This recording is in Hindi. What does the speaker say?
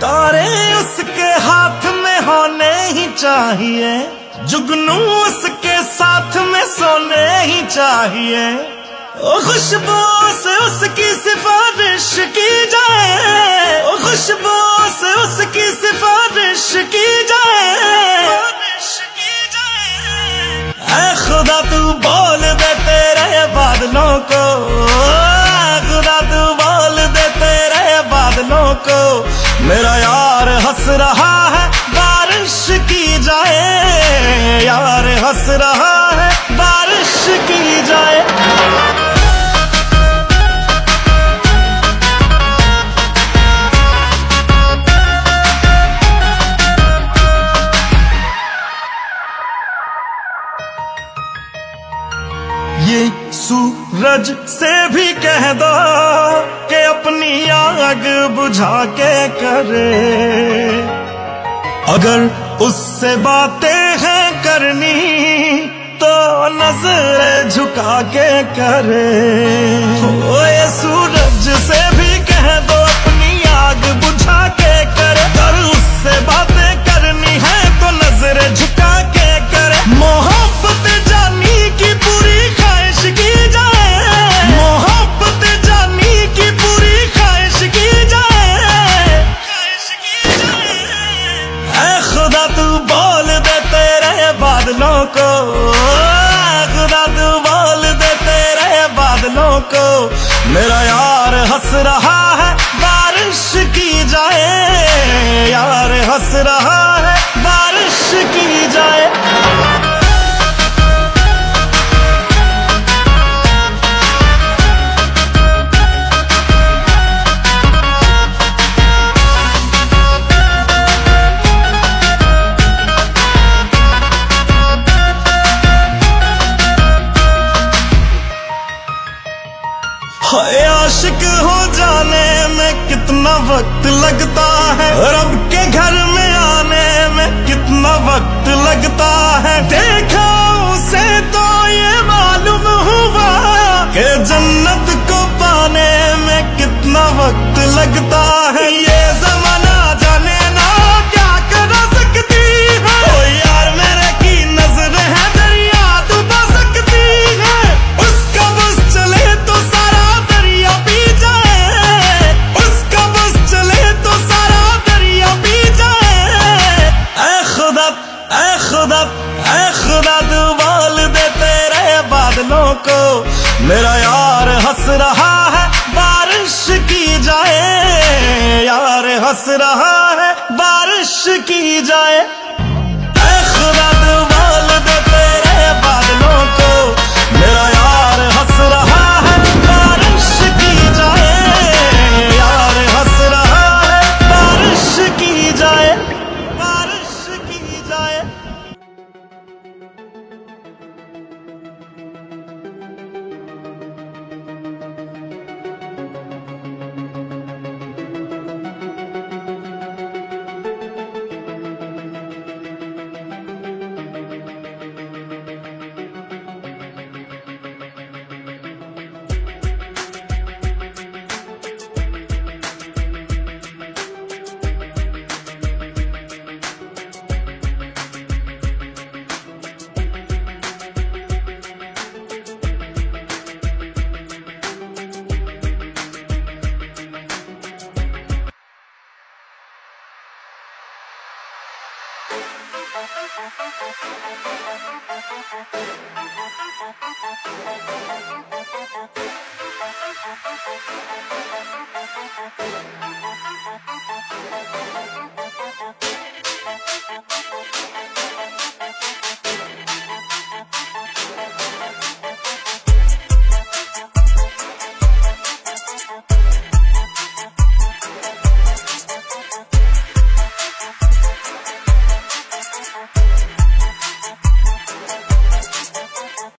तारे उसके हाथ में होने ही चाहिए, जुगनू उसके साथ में सोने ही चाहिए। ओ खुशबू से उसकी सिफारिश की जाए, ओ खुशबू से उसकी सिफारिश की रहा है, बारिश की जाए। यार हंस रहा है, बारिश की जाए। ये सूरज से भी कह दो कि अपनी आग बुझा के करे। अगर उससे बातें हैं करनी तो नज़र झुका के करे। को। खुदा तू बोल दे तेरे बादलों को। मेरा यार हंस रहा है, बारिश की जाए। यार हंस रहा हाय, आशिक हो जाने में कितना वक्त लगता है। रब के घर में आने में कितना वक्त लगता है। देखा उसे तो ये मालूम हुआ कि जन्नत को पाने में कितना वक्त लगता है। ये मेरा यार हंस रहा है, बारिश की जाए। यार हंस रहा है, बारिश की जाए। Thank you.